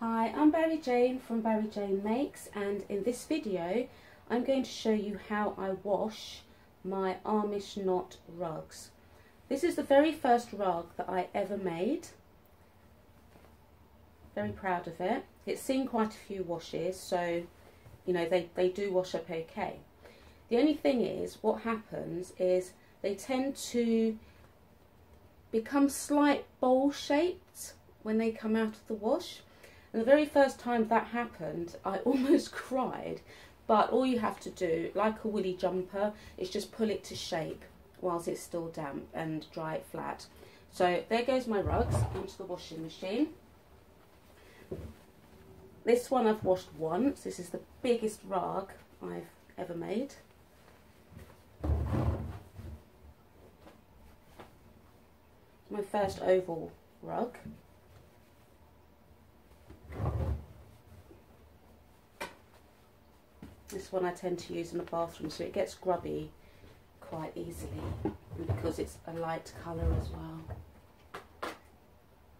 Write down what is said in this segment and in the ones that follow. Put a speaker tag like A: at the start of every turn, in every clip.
A: Hi, I'm Barri-Jayne from Barri-Jayne Makes and in this video I'm going to show you how I wash my Amish knot rugs. This is the very first rug that I ever made. Very proud of it. It's seen quite a few washes so you know they, they do wash up okay. The only thing is what happens is they tend to become slight bowl shaped when they come out of the wash and the very first time that happened, I almost cried. But all you have to do, like a woolly jumper, is just pull it to shape whilst it's still damp and dry it flat. So there goes my rugs into the washing machine. This one I've washed once. This is the biggest rug I've ever made. My first oval rug. This one I tend to use in the bathroom so it gets grubby quite easily because it's a light colour as well.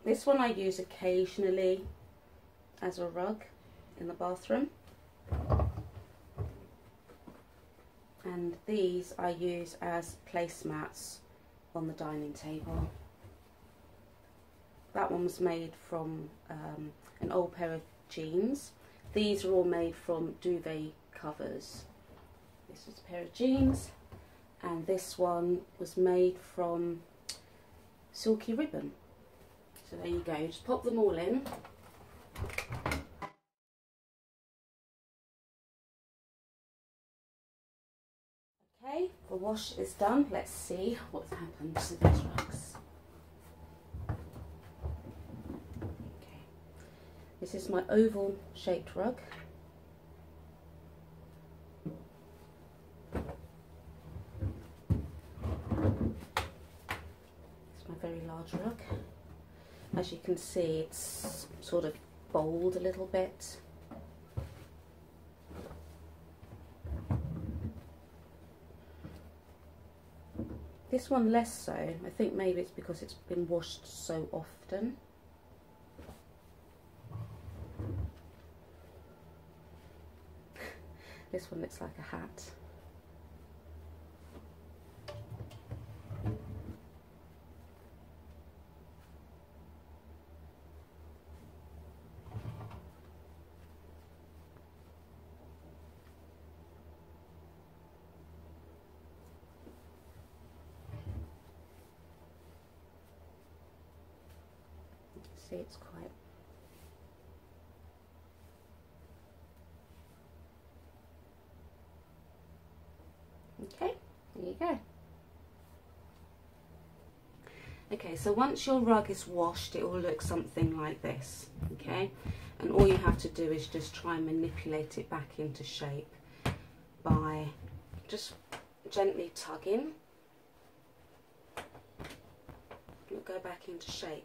A: This one I use occasionally as a rug in the bathroom. And these I use as placemats on the dining table. That one was made from um, an old pair of jeans. These are all made from duvet covers. This was a pair of jeans and this one was made from silky ribbon. So there you go, just pop them all in. Okay, the wash is done. Let's see what's happened to these rugs. Okay, this is my oval shaped rug. very large rug. As you can see, it's sort of bold a little bit. This one less so. I think maybe it's because it's been washed so often. this one looks like a hat. See it's quite okay there you go. Okay so once your rug is washed it will look something like this okay? And all you have to do is just try and manipulate it back into shape by just gently tugging. It'll go back into shape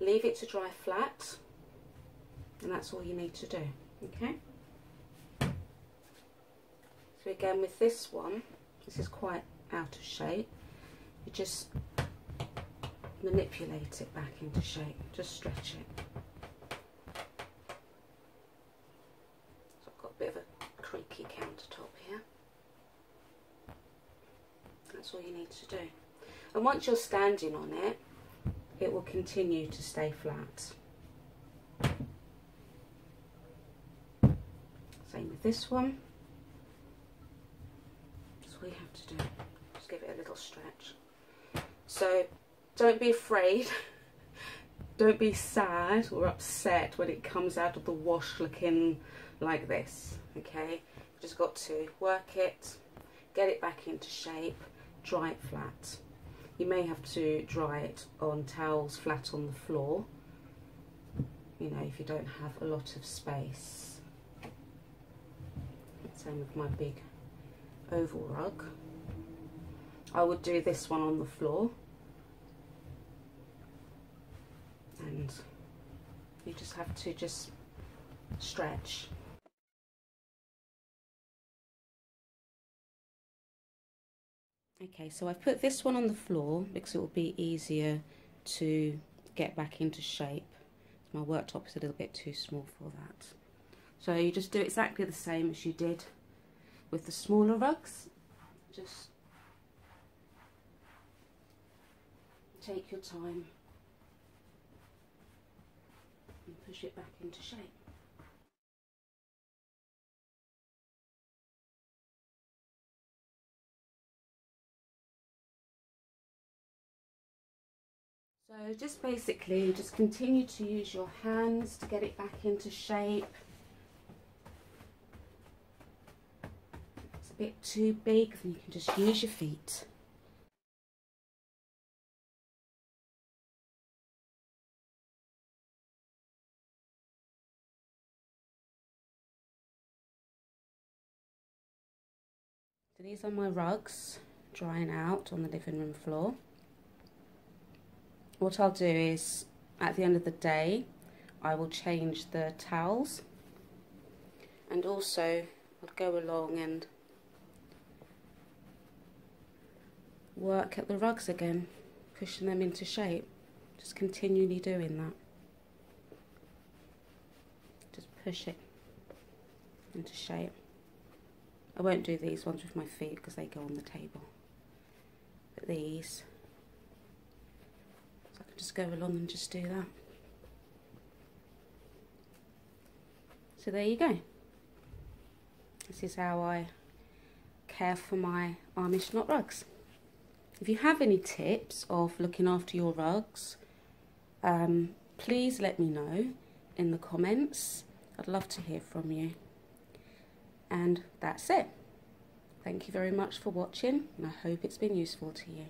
A: leave it to dry flat. And that's all you need to do okay? So again with this one this is quite out of shape. You just manipulate it back into shape. Just stretch it. So I've got a bit of a creaky countertop here. That's all you need to do. And once you're standing on it it will continue to stay flat. Same with this one. That's all you have to do. Just give it a little stretch. So don't be afraid. don't be sad or upset when it comes out of the wash looking like this. Okay, just got to work it, get it back into shape, dry it flat. You may have to dry it on towels flat on the floor, you know, if you don't have a lot of space. Same with my big oval rug. I would do this one on the floor. And you just have to just stretch Okay, so I've put this one on the floor because it will be easier to get back into shape. My worktop is a little bit too small for that. So you just do exactly the same as you did with the smaller rugs. Just take your time and push it back into shape. So just basically just continue to use your hands to get it back into shape. It's a bit too big, then you can just use your feet. So these are my rugs drying out on the living room floor what I'll do is at the end of the day I will change the towels. And also I'll go along and work at the rugs again pushing them into shape. Just continually doing that. Just push it into shape. I won't do these ones with my feet because they go on the table. But these just go along and just do that. So there you go. This is how I care for my Amish knot rugs. If you have any tips of looking after your rugs, um, please let me know in the comments. I'd love to hear from you. And that's it. Thank you very much for watching and I hope it's been useful to you.